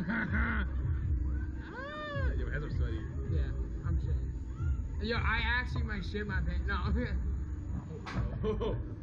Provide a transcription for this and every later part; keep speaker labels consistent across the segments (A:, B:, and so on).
A: ah, your hands are sweaty.
B: Yeah, I'm chilling. Yo, I actually might shit my pants. No.
A: Oh.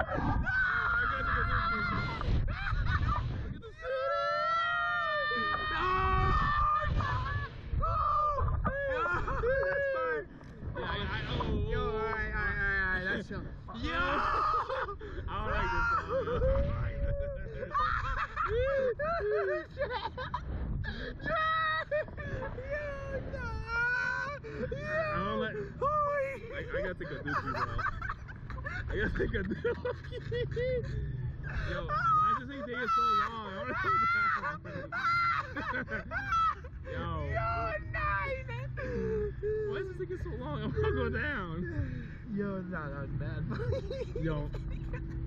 A: I, I, oh,
B: Yo, alright,
A: I don't like this. song. I don't like. I, I gotta take a dookie, bro. I gotta take a dookie. Yo, why is this thing taking so long? I wanna go down. Yo. Why is this taking so long? I wanna go down.
B: Yo, nah, that was bad.
A: Yo,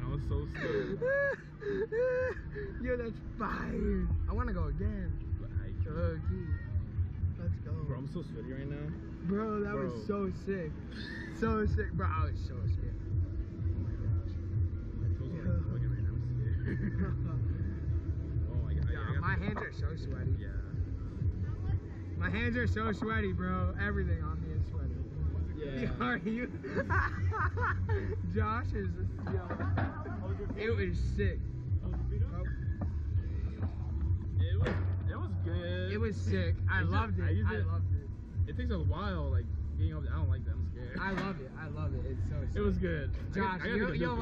A: I was so scared.
B: Yo, that's fire. I wanna go again. Okay. Let's go.
A: Bro, I'm so sweaty right now.
B: Bro, that was so sick. So sick. Bro, I was so scared.
A: Oh my. I, I
B: Yeah,
A: got
B: my hands are so sweaty.
A: Yeah.
B: My hands are so sweaty, bro. Everything on me is sweaty.
A: Yeah.
B: Are you? Josh is. Yo, it was sick. Oh,
A: It was it was good.
B: it was sick. I
A: just-
B: loved it.
A: I
B: I,
A: it-
B: loved it.
A: It takes a while, like getting up. I don't like that. I'm scared.
B: I love it. I love it. It's so sick.
A: it was good.
B: Josh,
A: I
B: you, you'll like.